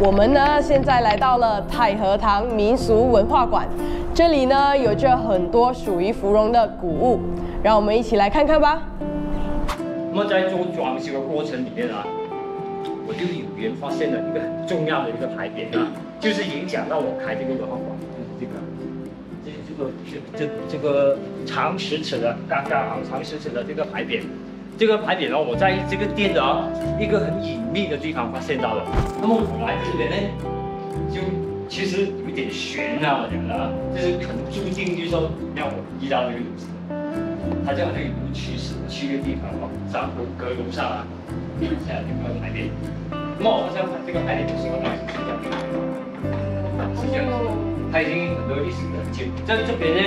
我们呢现在来到了太和堂民俗文化馆，这里呢有着很多属于芙蓉的古物，让我们一起来看看吧。那么在做装修的过程里面啊，我就有缘发现了一个很重要的一个牌匾啊，就是影响到我开这个文化馆，就是这个，这这个这这这个长十尺的，刚刚好长十尺的这个牌匾。这个牌匾呢，我在这个店的啊一个很隐秘的地方发现到了。那么我来这边呢，就其实有一点悬啊，我讲的啊，就是可能注定就是说让我遇到这个东西。它就好像有个趋势去一个地方哦，上楼阁楼上啊，下这个牌匾。那么我想把这个牌匾是什么东西？是这样，是这样。它已经很多历史的久，在这边呢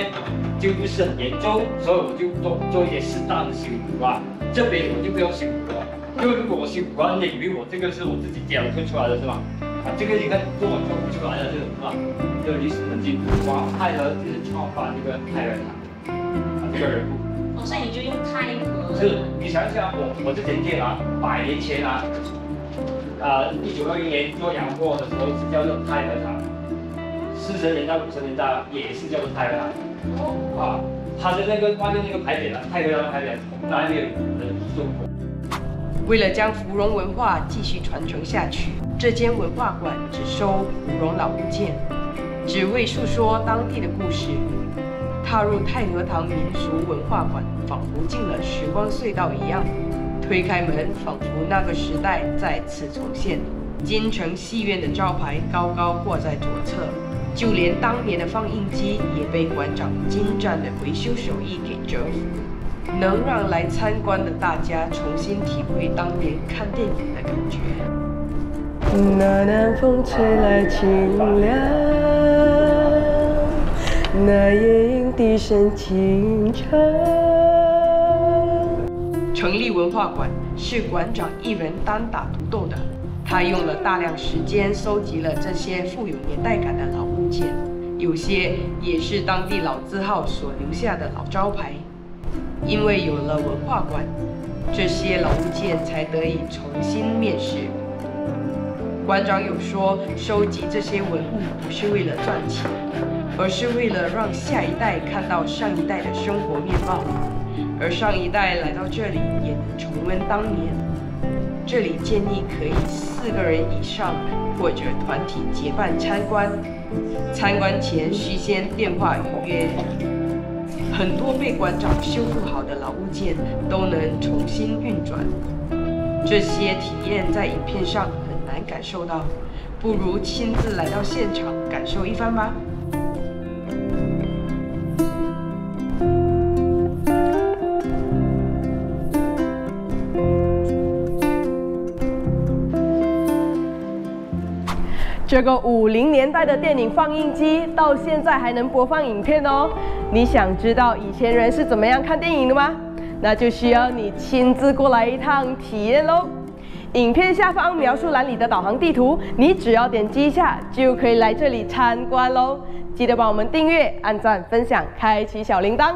就不是很严重，所以我就做做一些适当的修补啊。这边我就不用修补了，因为如果我修补啊，你以为我这个是我自己雕刻出来的是吧？啊，这个你看做我做不出来的这个是吧？这个历史痕迹，哇，太和就是创办这个太和堂啊，这个人物。哦，所以你就用太和。是，你想想我我这间店啊，百年前啊，啊，一九二一年做洋货的时候是叫做太和堂。四十年代、五十年代也是叫做太和堂，啊，它的那个外面那个牌匾啊，太和堂牌匾从来没有人做过。为了将芙蓉文化继续传承下去，这间文化馆只收芙蓉老物件，只为诉说当地的故事。踏入太和堂民俗文化馆，仿佛进了时光隧道一样。推开门，仿佛那个时代再次重现。金城戏院的招牌高高挂在左侧。就连当年的放映机也被馆长精湛的维修手艺给折服，能让来参观的大家重新体会当年看电影的感觉。那南风吹来清凉，那夜莺低声轻唱。成立文化馆是馆长一人单打独斗的。他用了大量时间收集了这些富有年代感的老物件，有些也是当地老字号所留下的老招牌。因为有了文化馆，这些老物件才得以重新面世。馆长有说，收集这些文物不是为了赚钱，而是为了让下一代看到上一代的生活面貌，而上一代来到这里也能重温当年。这里建议可以四个人以上或者团体结伴参观，参观前需先电话预约。很多被馆长修复好的老物件都能重新运转，这些体验在影片上很难感受到，不如亲自来到现场感受一番吧。这个五零年代的电影放映机到现在还能播放影片哦。你想知道以前人是怎么样看电影的吗？那就需要你亲自过来一趟体验喽。影片下方描述栏里的导航地图，你只要点击一下就可以来这里参观喽。记得帮我们订阅、按赞、分享、开启小铃铛。